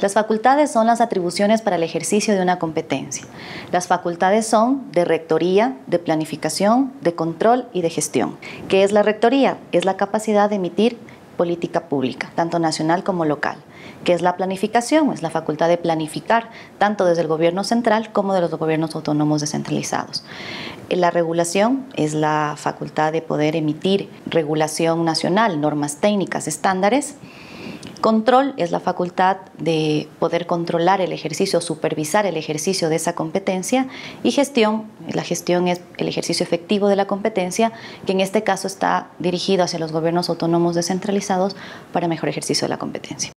Las facultades son las atribuciones para el ejercicio de una competencia. Las facultades son de rectoría, de planificación, de control y de gestión. ¿Qué es la rectoría? Es la capacidad de emitir política pública, tanto nacional como local. ¿Qué es la planificación? Es la facultad de planificar tanto desde el gobierno central como de los gobiernos autónomos descentralizados. La regulación es la facultad de poder emitir regulación nacional, normas técnicas, estándares. Control es la facultad de poder controlar el ejercicio, supervisar el ejercicio de esa competencia. Y gestión, la gestión es el ejercicio efectivo de la competencia, que en este caso está dirigido hacia los gobiernos autónomos descentralizados para mejor ejercicio de la competencia.